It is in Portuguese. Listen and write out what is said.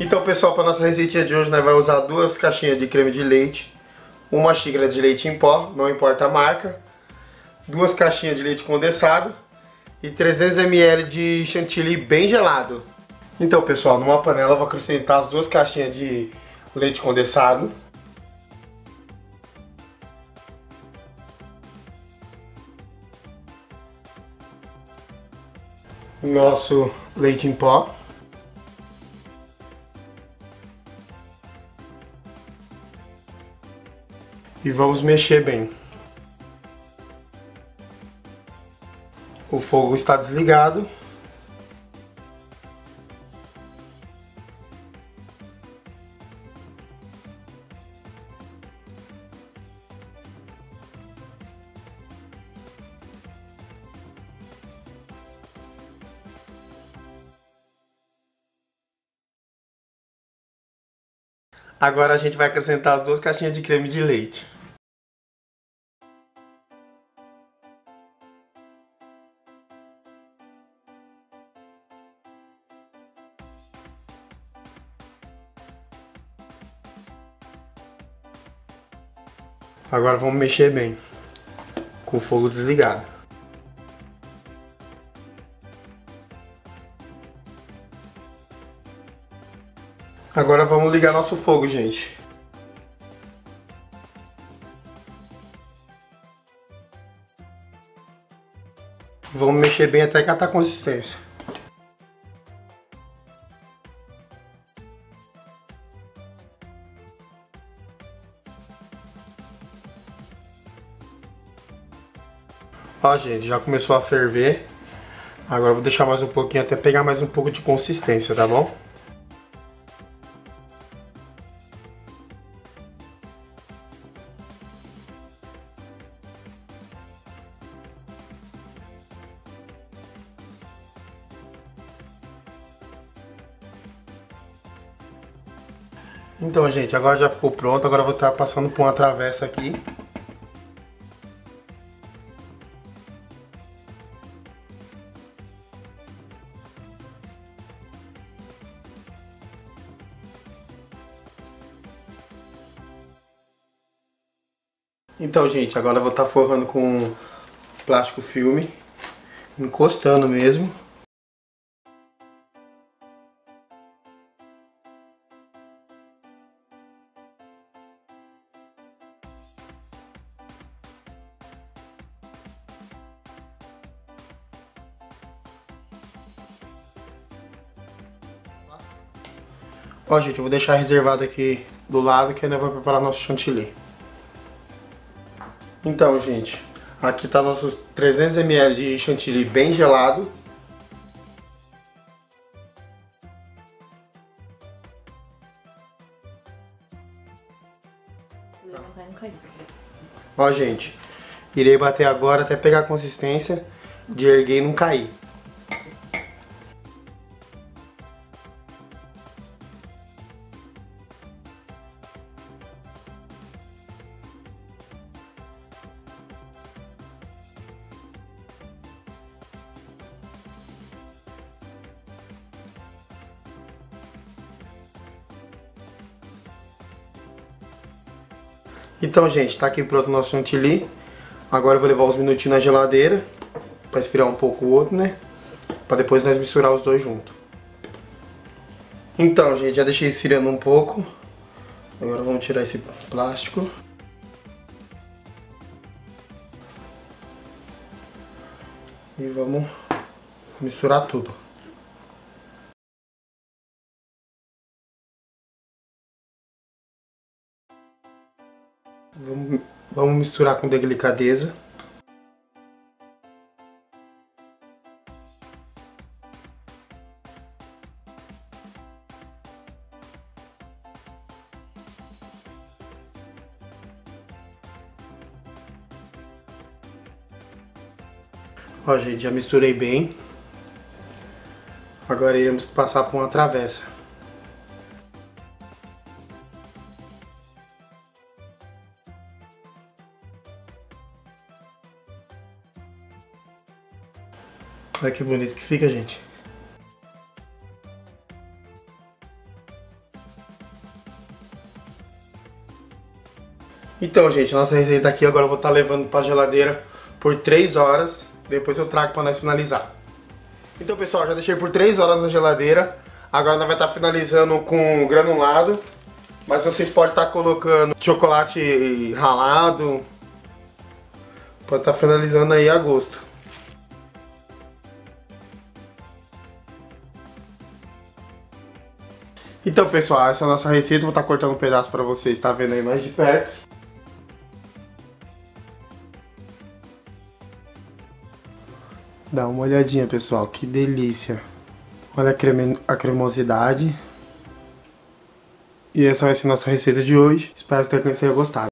Então pessoal, para nossa receitinha de hoje nós vamos usar duas caixinhas de creme de leite, uma xícara de leite em pó, não importa a marca, duas caixinhas de leite condensado e 300 ml de chantilly bem gelado. Então pessoal, numa panela eu vou acrescentar as duas caixinhas de leite condensado. Nosso leite em pó. E vamos mexer bem. O fogo está desligado. Agora a gente vai acrescentar as duas caixinhas de creme de leite. Agora vamos mexer bem, com o fogo desligado. Agora vamos ligar nosso fogo, gente. Vamos mexer bem até catar consistência. Ó, gente, já começou a ferver. Agora vou deixar mais um pouquinho até pegar mais um pouco de consistência, tá bom? Então, gente, agora já ficou pronto. Agora eu vou estar passando por uma travessa aqui. Então, gente, agora eu vou estar forrando com plástico filme, encostando mesmo. Ó, gente, eu vou deixar reservado aqui do lado que ainda vou preparar nosso chantilly. Então, gente, aqui tá nossos 300 ml de chantilly bem gelado. Ó, gente, irei bater agora até pegar a consistência de erguer e não cair. Então, gente, tá aqui pronto o nosso chantilly. Agora eu vou levar uns minutinhos na geladeira para esfriar um pouco o outro, né? Para depois nós misturar os dois juntos. Então, gente, já deixei esfriando um pouco. Agora vamos tirar esse plástico. E vamos misturar tudo. Vamos, vamos misturar com delicadeza. Ó, gente, já misturei bem. Agora iremos passar por uma travessa. Olha que bonito que fica, gente. Então, gente, nossa receita tá aqui agora eu vou estar tá levando para a geladeira por 3 horas. Depois eu trago para nós finalizar. Então, pessoal, já deixei por 3 horas na geladeira. Agora nós vai estar tá finalizando com granulado. Mas vocês podem estar tá colocando chocolate ralado. Pode estar finalizando aí a gosto. Então, pessoal, essa é a nossa receita. Vou estar tá cortando um pedaço para vocês, tá vendo aí mais de perto. Dá uma olhadinha, pessoal, que delícia. Olha a, creme... a cremosidade. E essa vai ser a nossa receita de hoje. Espero que vocês tenham gostado.